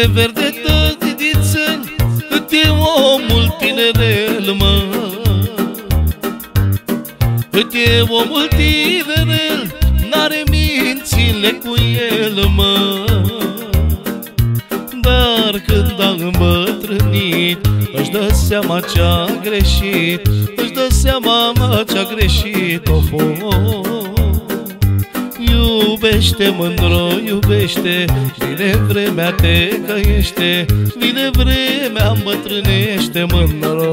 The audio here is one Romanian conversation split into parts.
Foaie verde tăgdiță Cât e omul tinerel, mă Cât e omul tinerel N-are mințile cu el, mă Dar când a îmbătrânit Își dă seama ce-a greșit Își dă seama ce-a greșit of, of. Iubește, mândro, iubește Vine vremea, te căiește Vine vremea, îmbătrânește, mândro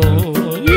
Ce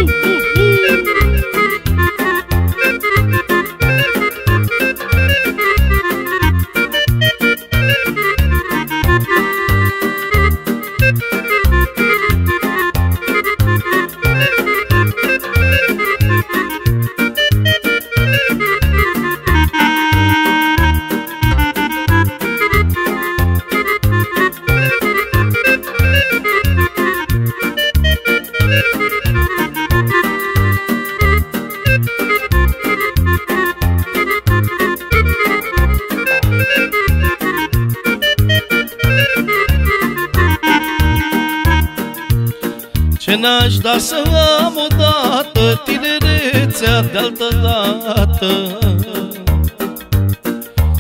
Tinerețea de-altă dată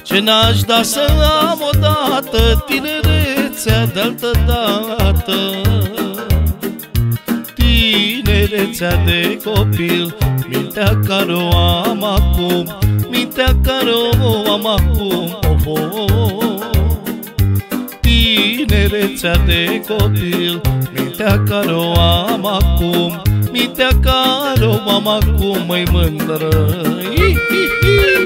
Ce n-aș da să am odată Tinerețea de-altă dată Tinerețea de copil Mintea care o am acum Mintea care o am acum of, of. Tinerețea de copil Mintea care o am acum Mintea care o am acum Măi mândră Hi, hi, hi.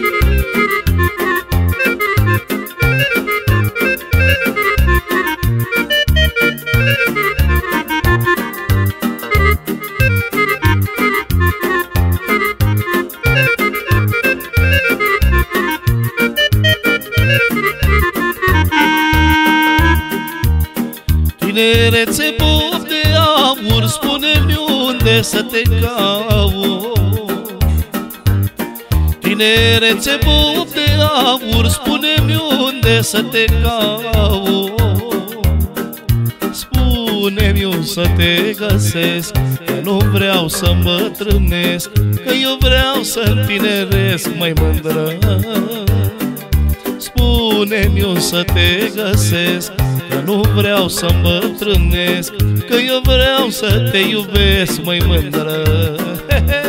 Să te caut. Tinerețe puf de aur Spune-mi unde să te caut. Spune-mi unde să te găsesc Că nu vreau să îmbătrânesc Că eu vreau să întineresc Mai mândră Spune-mi unde să te găsesc Că nu vreau să mă trânesc Că eu vreau să te iubesc, măi mândră. he,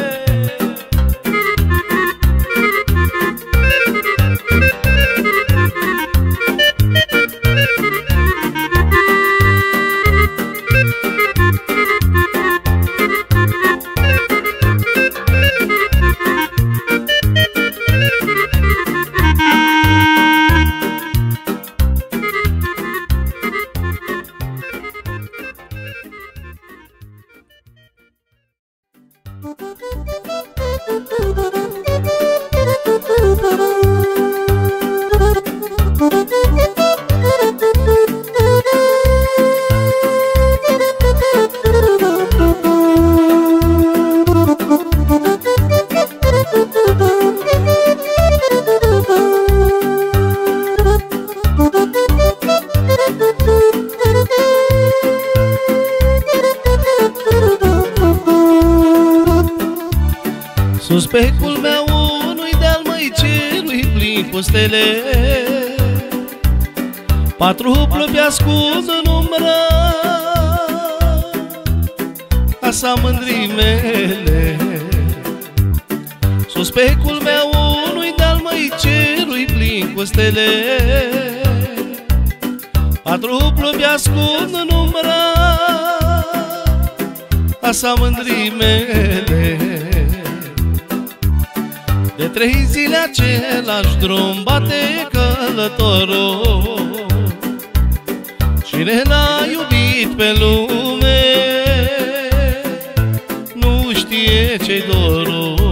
Sus pe culmea unui deal măi cerui plin cu stele Patru plopi ascund în umbră Casa mândrii mele. De trei zile același drum bate călătorul Cine n-a iubit pe lume Nu știe ce-i dorul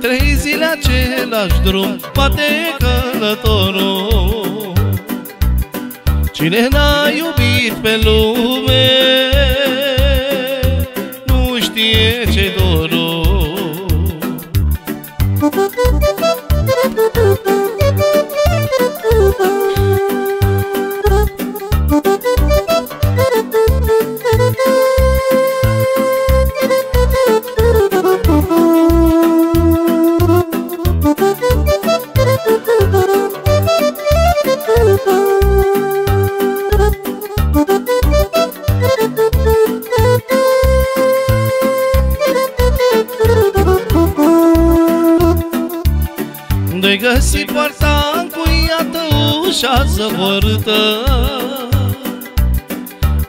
De trei zile același drum bate călătorul. Cine n-a iubit pe lume Nu știe ce-i dorul zăvorâtă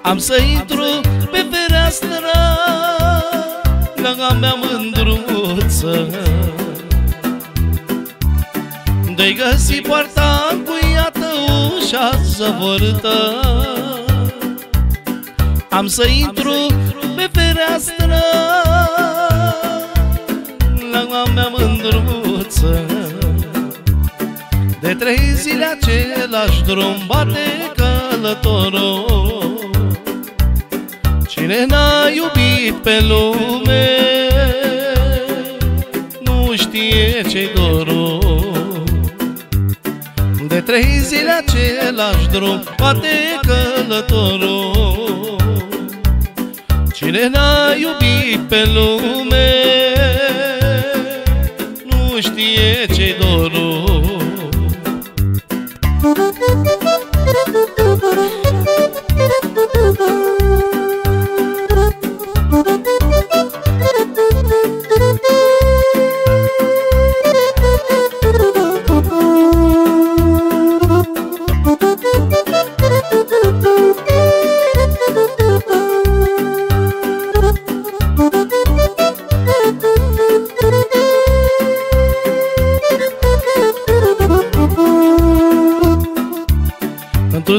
Am să intru pe fereastră Lângă mea mândruță. De-ai găsit poarta încuiată, ușa zăvorâtă Am să intru pe fereastră de trei zile același drum bate călătorul. Cine n-a iubit pe lume Nu știe ce-i dorul. De trei zile același drum bate călătorul. Cine n-a iubit pe lume Nu știe ce-i dorul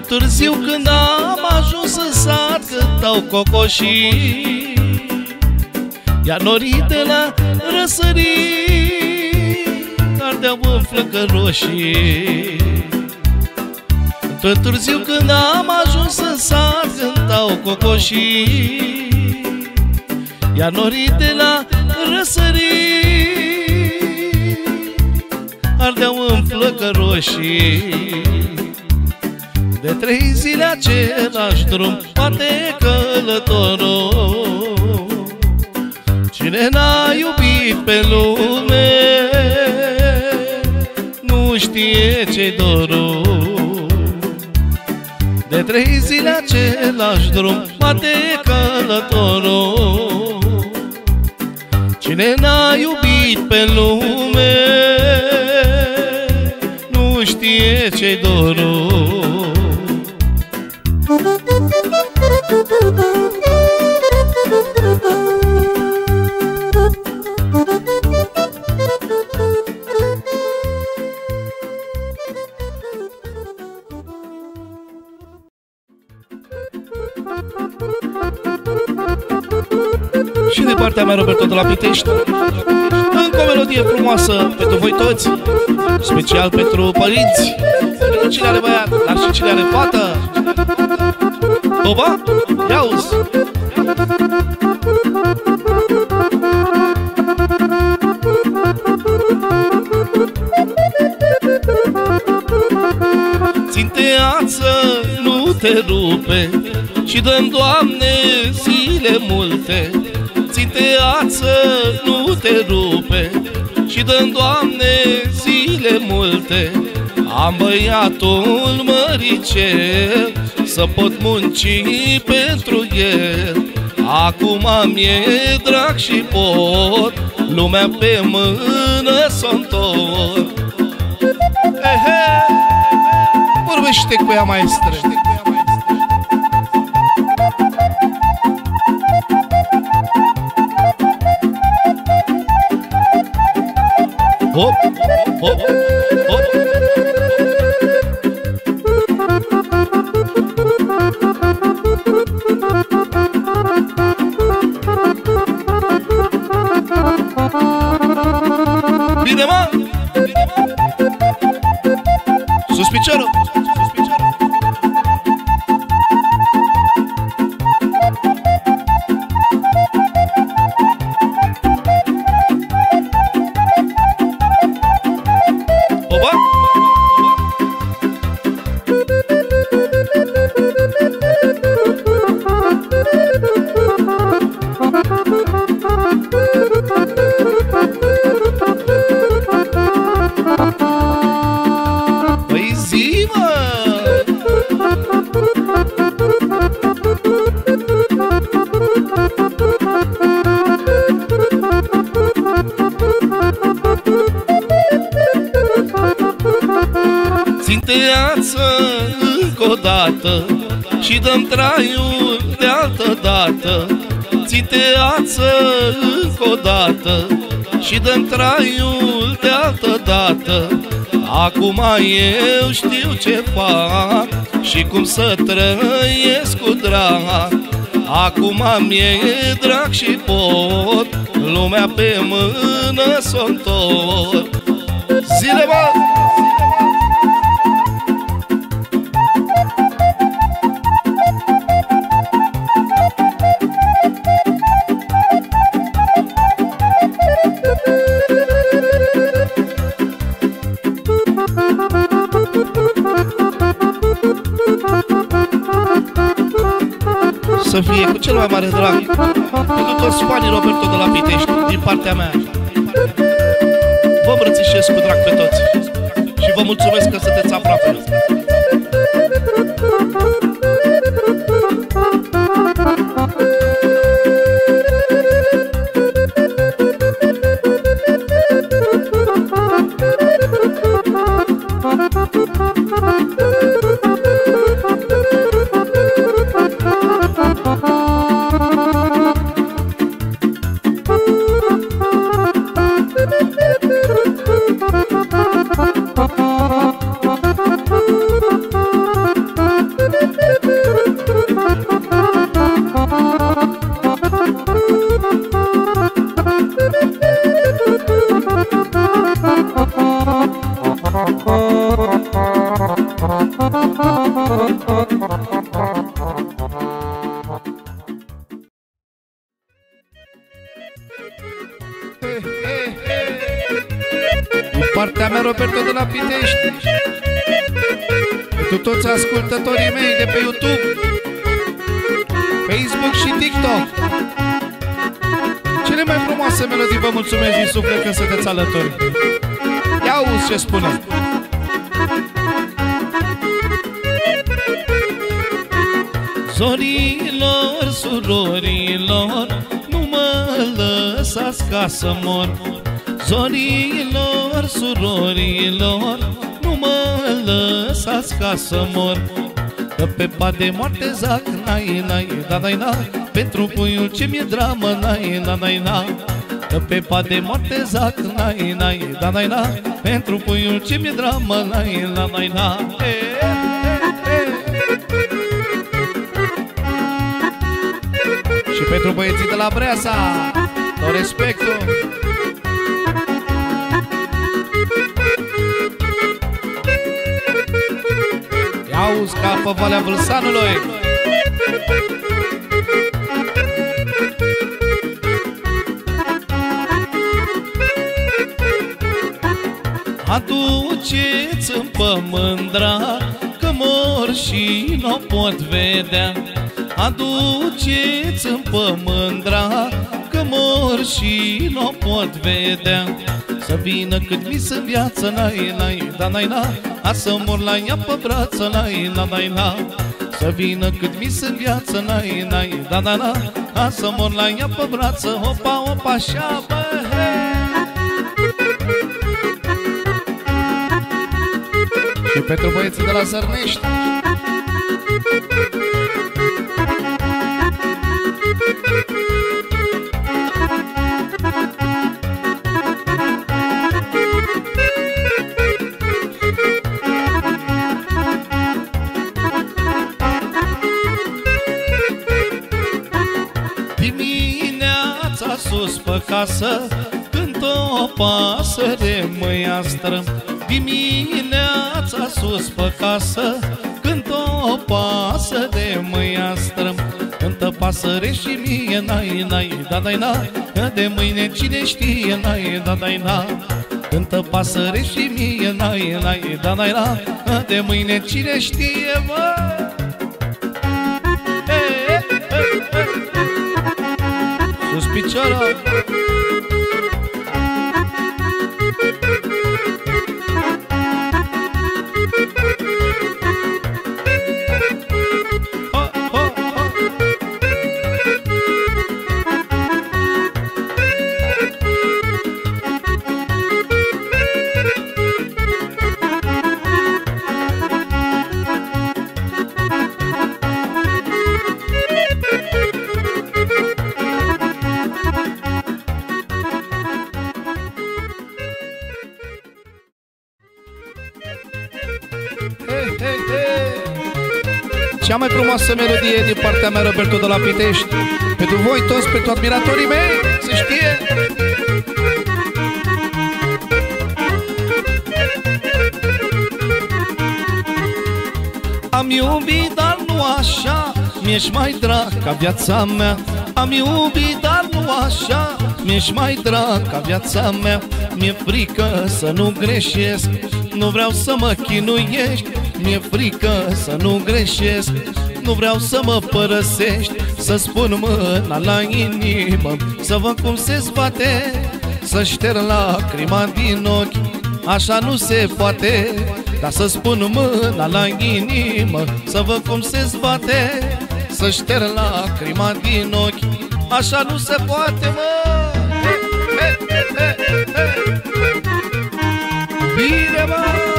târziu când am ajuns în sat Cântau cocoșii. Iar norii de la răsării Ardeau în flăcă roșii Într-un târziu când am ajuns în sat Cântau cocoșii. Iar norii de la răsării Ardeau în flăcă roșii de trei zile același drum Poate călătorul. Cine n-a iubit pe lume Nu știe ce-i dorul. De trei zile același drum Poate călătorul. Cine n-a iubit pe lume Nu știe ce-i dorul la Pitești. Încă o melodie frumoasă pentru voi toți Special pentru părinți Pentru cine are băiat, dar și cine are fată. Oba, ia uzi. Ținteață nu te rupe Și dăm, Doamne, zile multe Ținteață nu te rupe Și dăm, Doamne, zile multe. Am băiatul măricel Să pot munci pentru el. Acum mi-e drag și pot Lumea pe mână s-o întorc Ehe, vorbește cu ea, maestră 哦哦哦 Țiteață încă o dată Și dăm traiul de altă dată Țiteață încă o dată Și dăm traiul de altă dată. Acum eu știu ce fac Și cum să trăiesc cu drag. Acum mi-e drag și pot Lumea pe mână s-o Zile, mă! Să fie cu cel mai mare drag. Pentru toți fanii Roberto de la Pitești Din partea mea. Vă îmbrățișez cu drag pe toți. Și vă mulțumesc că sunteți aproape la Pitești. Pentru toți ascultătorii mei de pe YouTube Facebook și TikTok. Cele mai frumoase melodii vă mulțumesc din suflet când sunteți alături. Ia auzi ce spune. Zorilor, surorilor Nu mă lăsați ca să mor Zorilor, surorilor Nu mă lăsați ca să mor Că pe pat de moarte zac Nai, nai, da, nai, na Pentru puiul ce mi-e dramă Nai, na, nai, na Că pe pat de moarte zac Nai, nai, da, nai, na Pentru puiul ce mi-e dramă Nai, na, nai, na Și pentru băieții de la Breasa Tot respectul auzi ca pe Valea Vâlsanului Aduceți-mi pe mândra Că mor și nu pot vedea. Aduceți-mi pe mândra Că mor și nu pot vedea. Să vină cât mi se viață, nai, nai, da, nai, na. A să mor la ea pe brață, nai, na, nai, na. Să vină cât mi se viață, nai, nai, da, da, na. A să mor la ea pe brață, opa, opa, așa, bă, Și pentru băieții de la Sărnești. sus pe casă Când o pasăre măiastră Dimineața sus pe casă Când o pasăre măiastră Cântă pasăre și mie Nai, nai, da, dai, na De mâine cine știe Nai, da, dai, na Cântă pasăre și mie Nai, nai, da, dai, na De mâine cine știe, mă. Piciorul Cea frumoasă melodie din partea mea, Roberto de la Pitești. Pentru voi toți, pentru admiratorii mei, să știe. Am iubit, dar nu așa Mi-ești mai drag ca viața mea. Am iubit, dar nu așa Mi-ești mai drag ca viața mea. Mi-e frică să nu greșesc Nu vreau să mă chinuiești. Mi-e frică să nu greșesc Nu vreau să mă părăsești Să spun mâna la inimă Să văd cum se zbate Să șterg lacrima din ochi. Așa nu se poate Dar să spun mâna la inimă Să văd cum se zbate Să șterg lacrima din ochi. Așa nu se poate, mă! Bine, mă,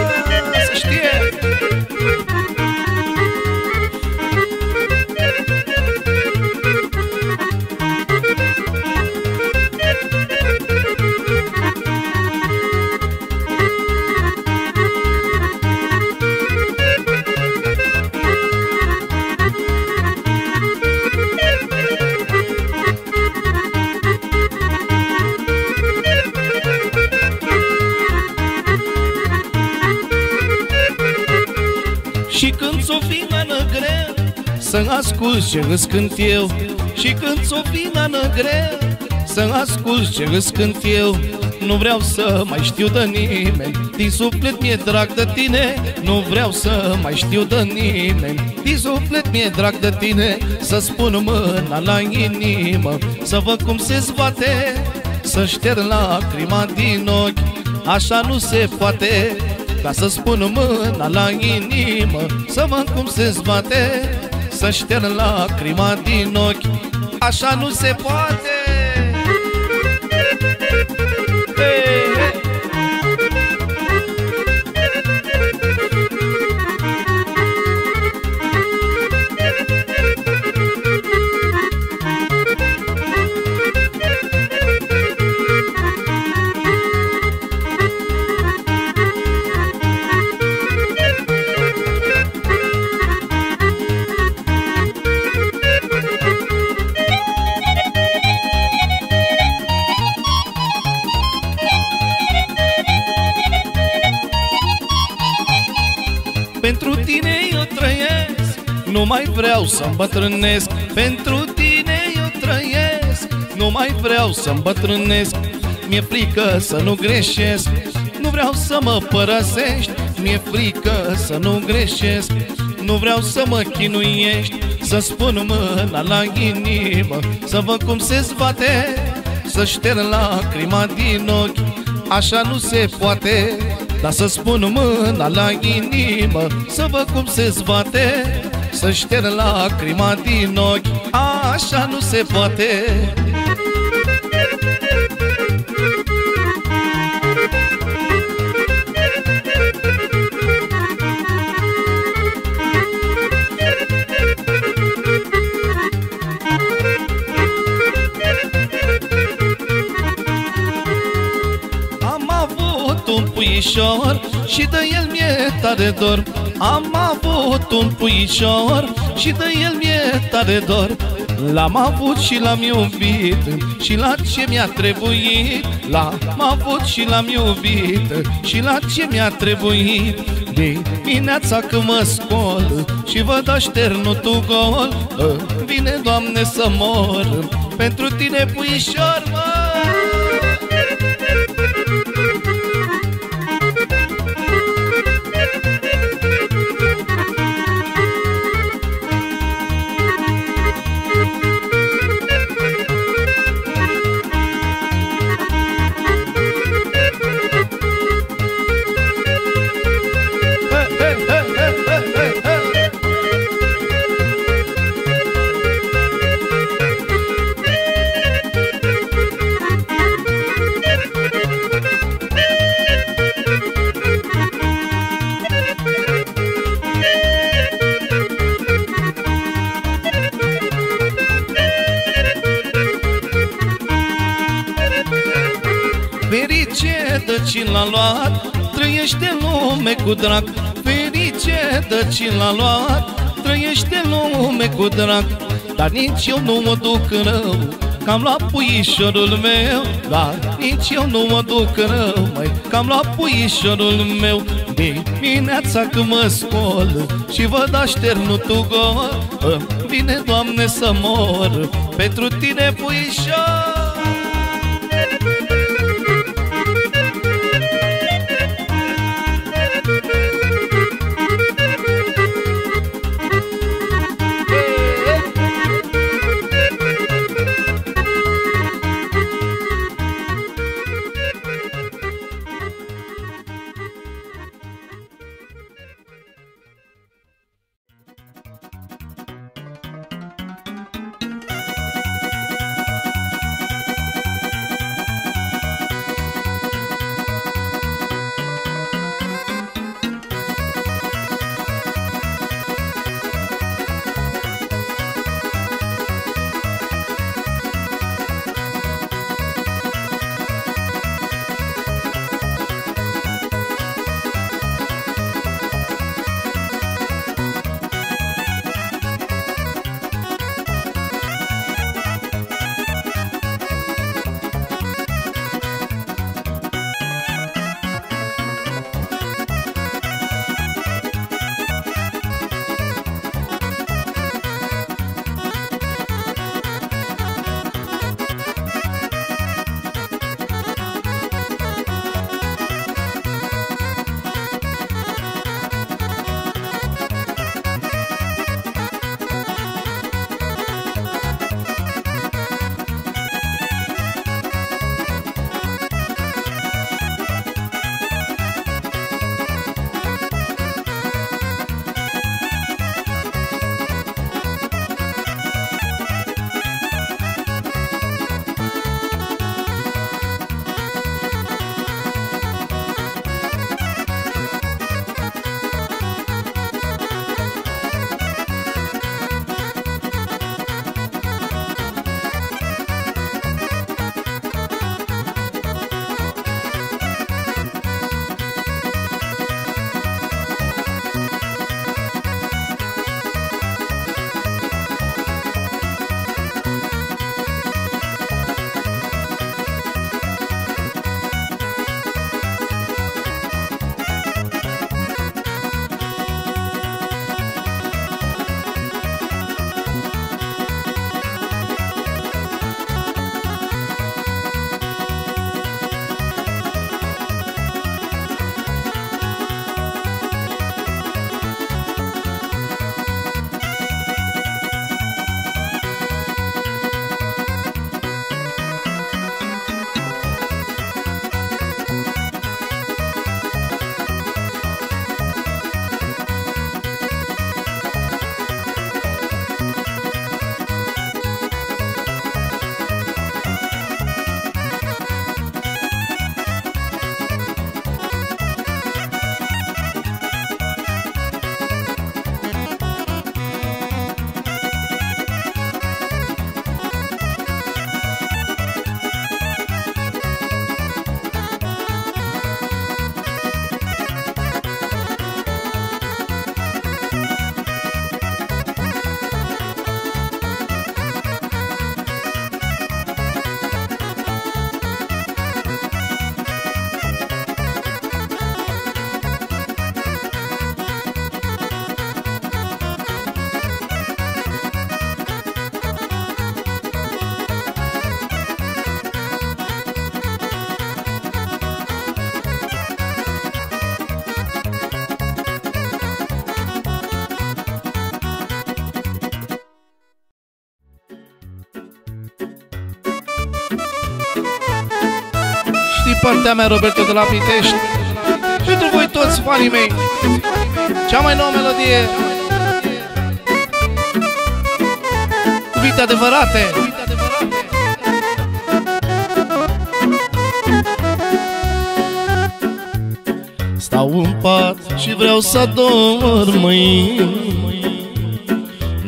Să asculti ce îți cânt eu. Și când ți-o vină greu Să asculti ce îți cânt eu. Nu vreau să mai știu de nimeni Din suflet mi-e drag de tine. Nu vreau să mai știu de nimeni Din suflet mi-e drag de tine. Să spun mâna la inimă Să văd cum se zbate Să șterg lacrima din ochi. Așa nu se poate ca să spun mâna la inimă Să văd cum se zbate Să șterg lacrima din ochi. Așa nu se poate mai vreau să îmbătrânesc. Pentru tine eu trăiesc. Nu mai vreau să îmbătrânesc. Mi-e frică să nu greșesc. Nu vreau să mă părăsești. Mi-e frică să nu greșesc. Nu vreau să mă chinuiești. Să spun mâna la inimă. Să văd cum se zbate. Să șterg lacrima din ochi. Așa nu se poate. Dar să spun mâna la inimă. Să văd cum se zbate Să șterg lacrima din ochi Așa nu se poate. Am avut un puișor și de el mi-e tare dor Am avut un puișor și de el mi-e tare dor. L-am avut și l-am iubit Și la ce mi-a trebuit? L-am avut și l-am iubit Și la ce mi-a trebuit? Dimineața când mă scol Și văd așternutul gol Vine, Doamne, să mor. Pentru tine, puișor, mă l-a luat Trăiește în lume cu drag Ferice de cine l-a luat Trăiește lume cu drag Dar nici eu nu mă duc rău Că am luat puișorul meu. Dar nici eu nu mă duc rău măi, Că am luat puișorul meu. Dimineața când mă scol Și văd așternutul gol Vine, Doamne, să mor. Pentru tine, puișor partea mea, Roberto de la Pitești. Pentru voi toți fanii mei. Cea mai nouă melodie. Cuvinte adevărate. Stau în pat și vreau să adorm mâini.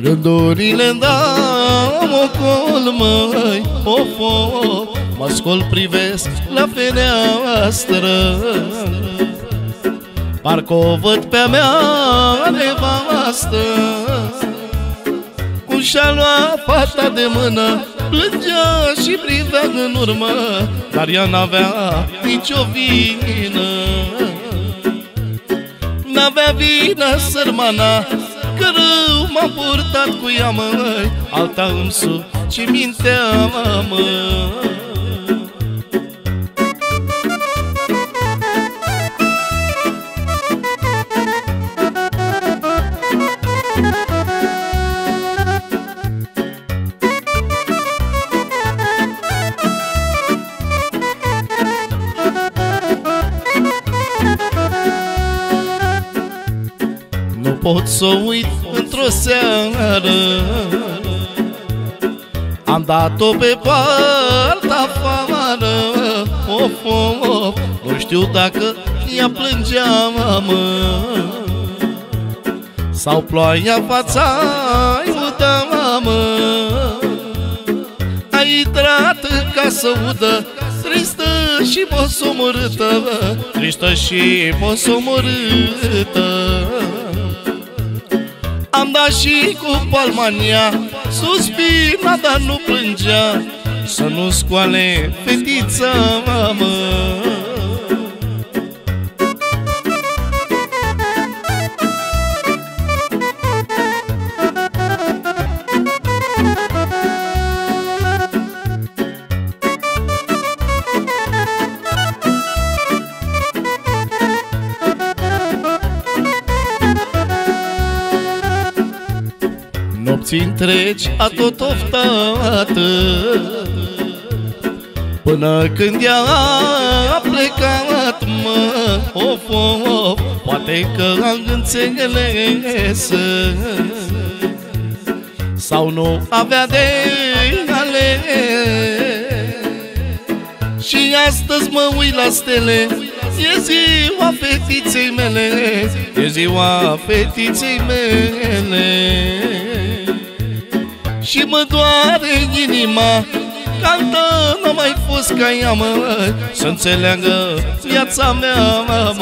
Gândurile dau ocol, măi, of, of Mă scol, privesc la fereastră. Parcă o văd pe-a mea nevastă. Nu și-a luat fata de mână Plângea și privea în urmă Dar ea n-avea nicio vină. N-avea vină sărmana Că rău m-a purtat cu ea, măi. Alta îmi ce mintea, măi pot să uit într-o seară. Am dat-o pe poarta afară. Of, of, of, nu știu dacă ea plângea, mamă. Sau ploaia fața iuda, mamă. A intrat ca să udă Tristă și posomorâtă Tristă și posomorâtă am dat și cu palmania Suspina, dar nu plângea. Să nu scoale fetița, mamă Nopți întregi a tot oftată Până când ea a plecat, mă Of, of, of Poate că am înțeles. Sau nu avea de ales. Și astăzi mă uit la stele E ziua fetiței mele E ziua fetiței mele și mă doare inima. Cantă n-a mai fost ca ea, mă Să înțeleagă viața mea, mă